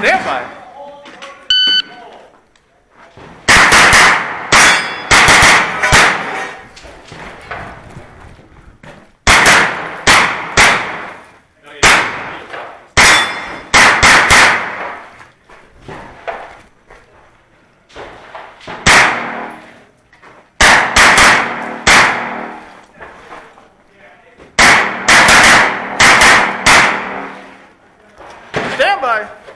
Stand by. Stand by.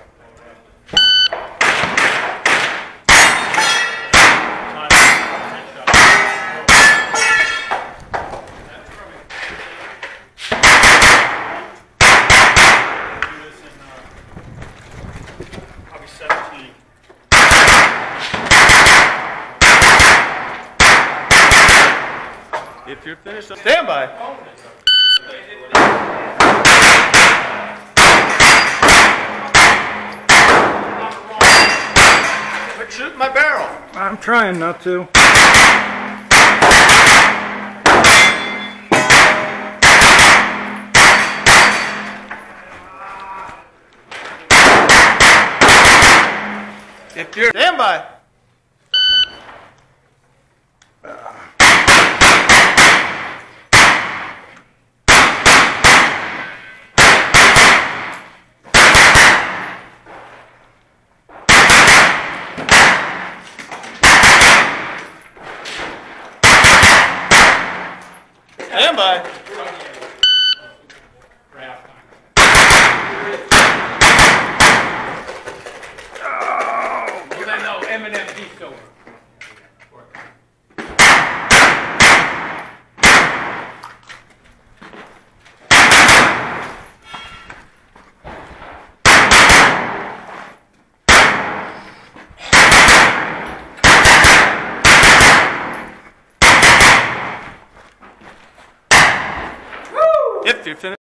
If you're finished, stand by. Quit shooting my barrel. I'm trying not to. If you're stand by. Stand by. Because I know Eminem beat over. Finished.